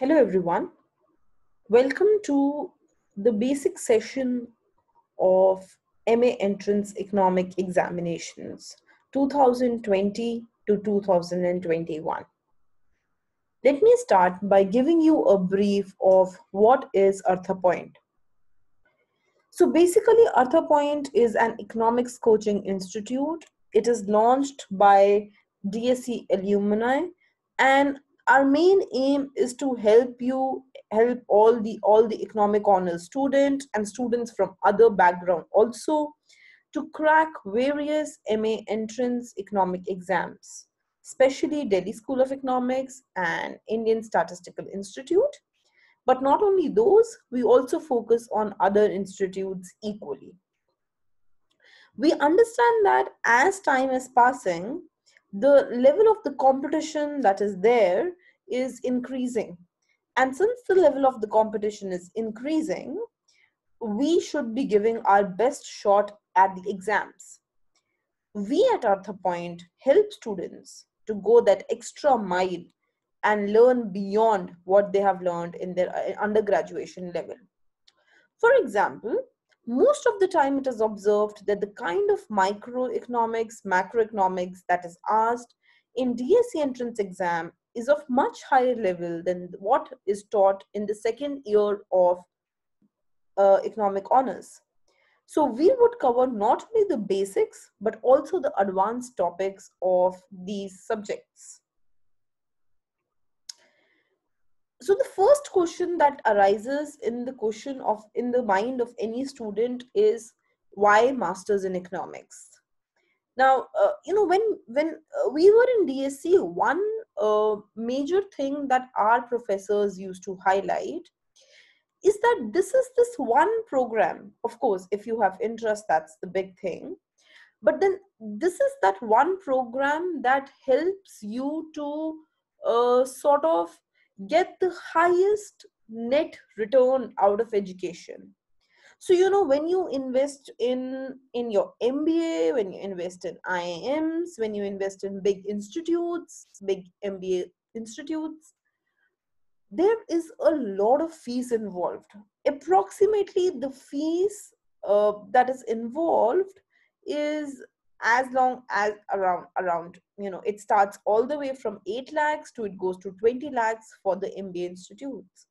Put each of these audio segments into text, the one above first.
Hello, everyone. Welcome to the basic session of MA Entrance Economic Examinations 2020 to 2021. Let me start by giving you a brief of what is Artha Point. So basically, Artha Point is an economics coaching institute. It is launched by DSE alumni and our main aim is to help you help all the all the economic honors students and students from other background also to crack various ma entrance economic exams especially delhi school of economics and indian statistical institute. But not only those we also focus on other institutes equally. We understand that as time is passing the level of the competition that is there is increasing. And since the level of the competition is increasing, we should be giving our best shot at the exams. We at Artha Point help students to go that extra mile and learn beyond what they have learned in their uh, undergraduation level. For example, most of the time it is observed that the kind of microeconomics, macroeconomics that is asked in DSE entrance exam is of much higher level than what is taught in the second year of uh, economic honors. So we would cover not only the basics, but also the advanced topics of these subjects. So the first question that arises in the question of in the mind of any student is why masters in economics? Now uh, you know when when uh, we were in DSE one uh, major thing that our professors used to highlight is that this is this one program. Of course if you have interest that's the big thing. But then this is that one program that helps you to uh, sort of get the highest net return out of education. So you know when you invest in in your mba when you invest in iims when you invest in big institutes big mba institutes there is a lot of fees involved. Approximately the fees uh, that is involved is as long as around around you know it starts all the way from 8 lakhs to it goes to 20 lakhs for the mba institutes.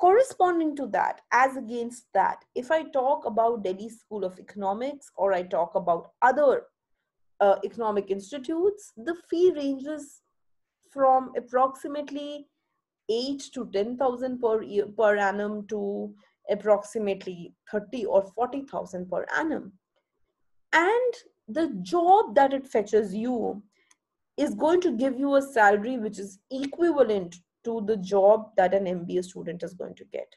Corresponding to that as against that if i talk about delhi school of economics or i talk about other uh, economic institutes the fee ranges from approximately 8 to 10000 per year per annum to approximately 30 or 40000 per annum and the job that it fetches you is going to give you a salary which is equivalent to the job that an MBA student is going to get.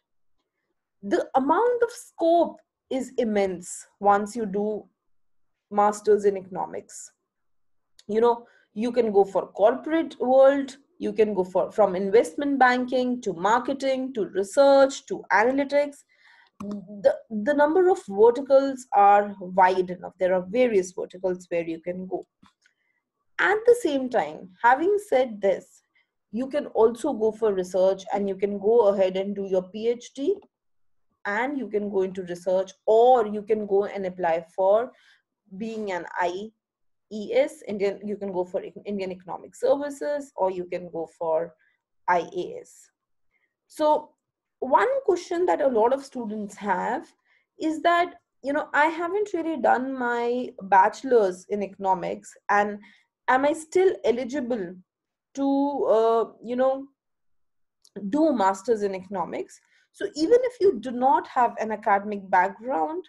The amount of scope is immense once you do masters in economics. You know, you can go for corporate world, you can go for from investment banking to marketing to research to analytics the, the number of verticals are wide enough. There are various verticals where you can go. At the same time, having said this, you can also go for research and you can go ahead and do your PhD and you can go into research or you can go and apply for being an IES, Indian, you can go for Indian Economic Services or you can go for IAS. So one question that a lot of students have is that you know i haven't really done my bachelor's in economics and am i still eligible to uh, you know do masters in economics? So even if you do not have an academic background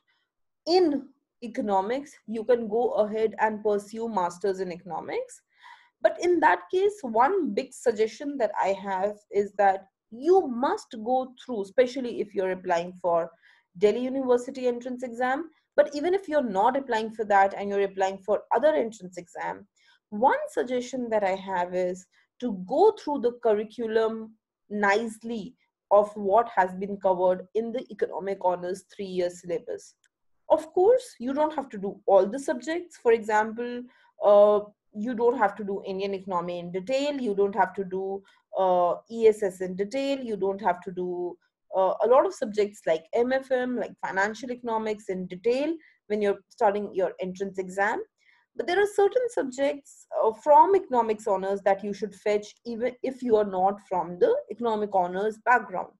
in economics you can go ahead and pursue masters in economics. But in that case one big suggestion that i have is that you must go through, especially if you're applying for Delhi University entrance exam. But even if you're not applying for that and you're applying for other entrance exam, one suggestion that I have is to go through the curriculum nicely of what has been covered in the economic honors three year syllabus. Of course, you don't have to do all the subjects. For example, uh, you don't have to do Indian economy in detail. You don't have to do uh, ess in detail. You don't have to do uh, a lot of subjects like mfm like financial economics in detail when you're starting your entrance exam. But there are certain subjects uh, from economics honors that you should fetch even if you are not from the economic honors background.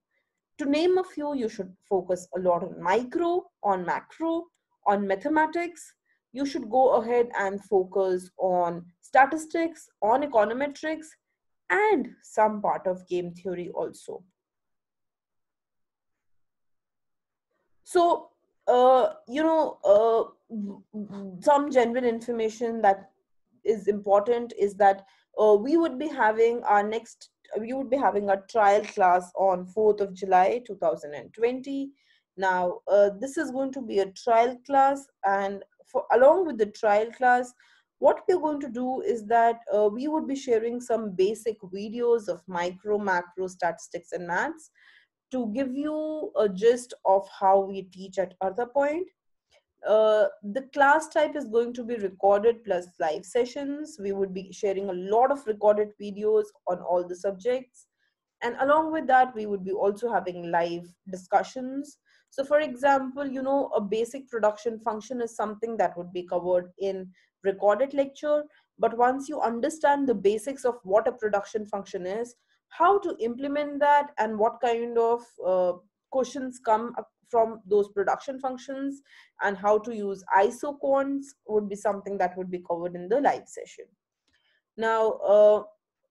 To name a few you should focus a lot on micro on macro on mathematics. You should go ahead and focus on statistics on econometrics and some part of game theory also. So uh, you know uh, some genuine information that is important is that uh, we would be having our next we would be having a trial class on 4th of july 2020 now uh, this is going to be a trial class and for along with the trial class what we're going to do is that uh, we would be sharing some basic videos of micro macro statistics and maths to give you a gist of how we teach at Artha Point uh, the class type is going to be recorded plus live sessions. We would be sharing a lot of recorded videos on all the subjects. And along with that, we would be also having live discussions. So for example, you know, a basic production function is something that would be covered in recorded lecture. But once you understand the basics of what a production function is, how to implement that and what kind of uh, questions come from those production functions and how to use isoquants would be something that would be covered in the live session. Now, uh,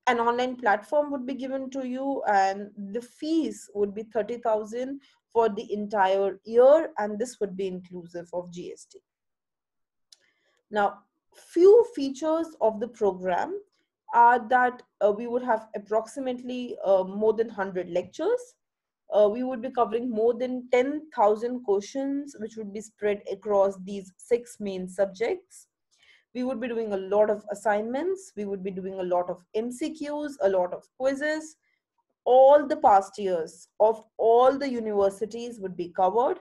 an online platform would be given to you and the fees would be 30,000 for the entire year and this would be inclusive of GST. Now, few features of the program are that uh, we would have approximately uh, more than 100 lectures uh, we would be covering more than 10,000 questions, which would be spread across these six main subjects. We would be doing a lot of assignments. We would be doing a lot of MCQs, a lot of quizzes. All the past years of all the universities would be covered.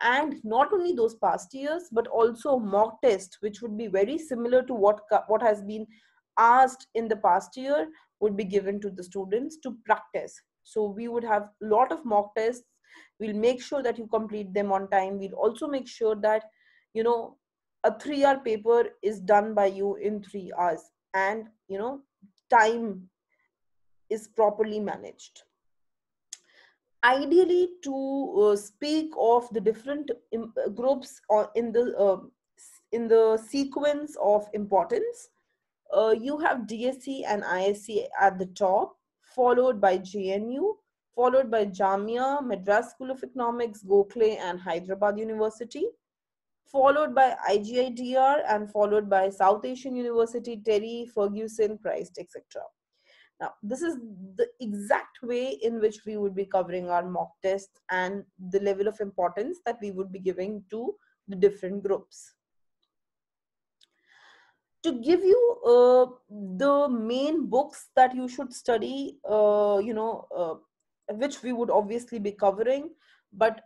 And not only those past years, but also mock test, which would be very similar to what, what has been asked in the past year, would be given to the students to practice. So we would have a lot of mock tests. We'll make sure that you complete them on time. We'll also make sure that you know a 3 hour paper is done by you in 3 hours. And you know time is properly managed ideally to uh, speak of the different um, groups or in the uh, in the sequence of importance uh, you have DSE and ISI at the top followed by JNU, followed by Jamia, Madras School of Economics, Gokhale, and Hyderabad University, followed by IGIDR, and followed by South Asian University, TERI Fergusson Christ, etc. Now, this is the exact way in which we would be covering our mock test and the level of importance that we would be giving to the different groups. To give you uh, the main books that you should study uh, you know uh, which we would obviously be covering but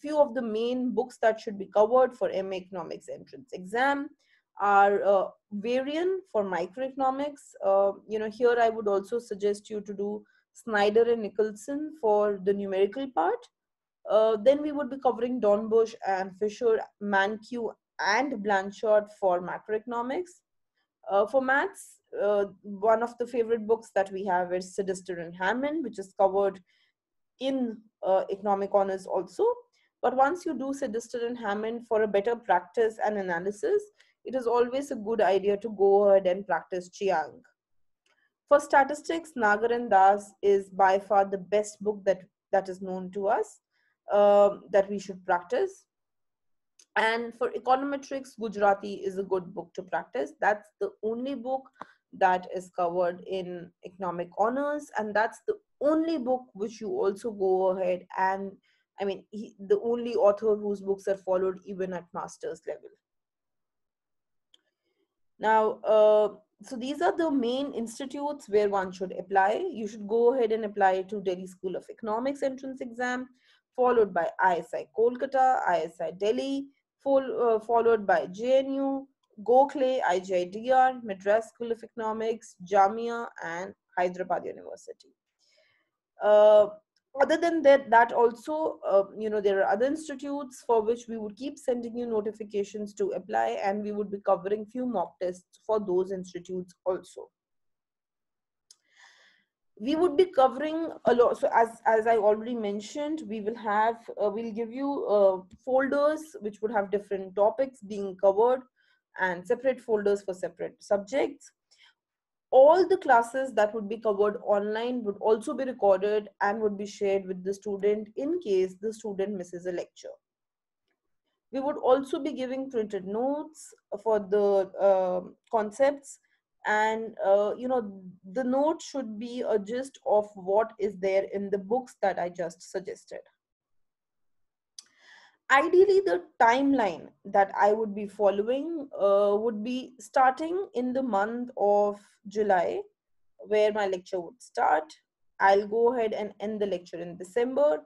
few of the main books that should be covered for MA economics entrance exam are uh, Varian for microeconomics uh, you know here i would also suggest you to do snyder and nicholson for the numerical part uh, then we would be covering Dornbusch and Fisher, Mankiw, and Blanchard for macroeconomics. Uh, for maths, uh, one of the favorite books that we have is Sydsaeter and Hammond, which is covered in uh, economic honors also. But once you do Sydsaeter and Hammond for a better practice and analysis, it is always a good idea to go ahead and practice Chiang. For statistics, Nagar and Das is by far the best book that, that is known to us um, that we should practice. And for econometrics, Gujarati is a good book to practice. That's the only book that is covered in economic honors, and that's the only book which you also go ahead and I mean, he, the only author whose books are followed even at master's level. Now, uh, so these are the main institutes where one should apply. You should go ahead and apply to Delhi School of Economics entrance exam, followed by ISI Kolkata, ISI Delhi, uh, followed by JNU, Gokhale, IGIDR, Madras School of Economics, Jamia, and Hyderabad University. Uh, other than that, that also, uh, you know, there are other institutes for which we would keep sending you notifications to apply, and we would be covering few mock tests for those institutes also. We would be covering a lot so as as i already mentioned we will have uh, we'll give you uh, folders which would have different topics being covered and separate folders for separate subjects all the classes that would be covered online would also be recorded and would be shared with the student in case the student misses a lecture. We would also be giving printed notes for the uh, concepts and uh, you know the note should be a gist of what is there in the books that i just suggested ideally the timeline that i would be following uh, would be starting in the month of july where my lecture would start. I'll go ahead and end the lecture in december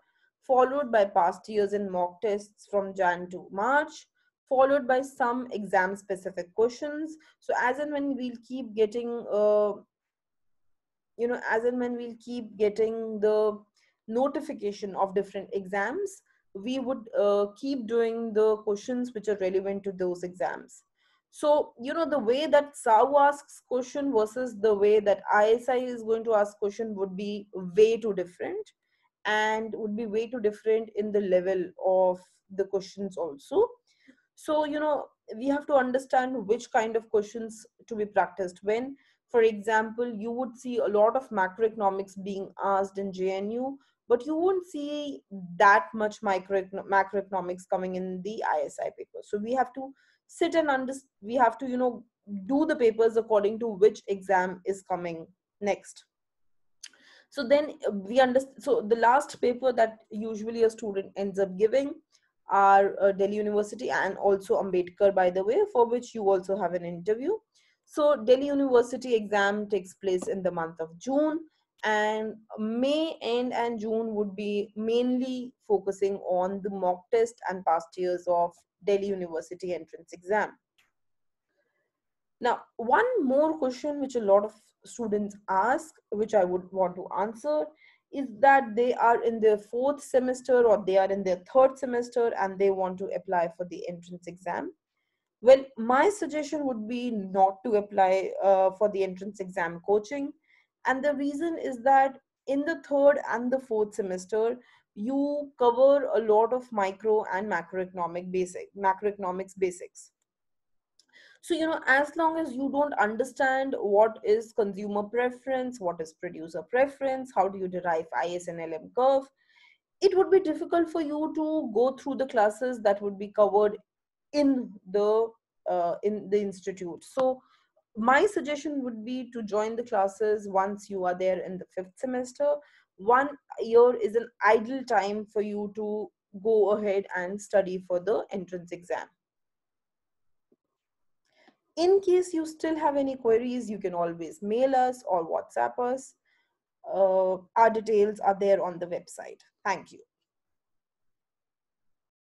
followed by past years and mock tests from jan to march followed by some exam specific questions. So as and when we'll keep getting uh, you know as and when we'll keep getting the notification of different exams we would uh, keep doing the questions which are relevant to those exams. So you know the way that SAU asks question versus the way that ISI is going to ask question would be way too different and would be way too different in the level of the questions also. So you know we have to understand which kind of questions to be practiced. When for example you would see a lot of macroeconomics being asked in jnu but you won't see that much micro macroeconomics coming in the isi paper. So we have to sit and under we have to you know do the papers according to which exam is coming next. So then we understand so the last paper that usually a student ends up giving are uh, Delhi University and also Ambedkar, by the way, for which you also have an interview. So Delhi University exam takes place in the month of June and May end and June would be mainly focusing on the mock test and past years of Delhi University entrance exam. Now, one more question which a lot of students ask, which I would want to answer, is that they are in their fourth semester or they are in their third semester and they want to apply for the entrance exam well my suggestion would be not to apply uh, for the entrance exam coaching and the reason is that in the third and the fourth semester you cover a lot of micro and macroeconomic basic macroeconomics basics. So you know as long as you don't understand what is consumer preference what is producer preference how do you derive IS and LM curve it would be difficult for you to go through the classes that would be covered in the uh, in the institute. So my suggestion would be to join the classes once you are there in the fifth semester one year is an ideal time for you to go ahead and study for the entrance exam in case you still have any queries, you can always mail us or WhatsApp us. Uh, our details are there on the website. Thank you.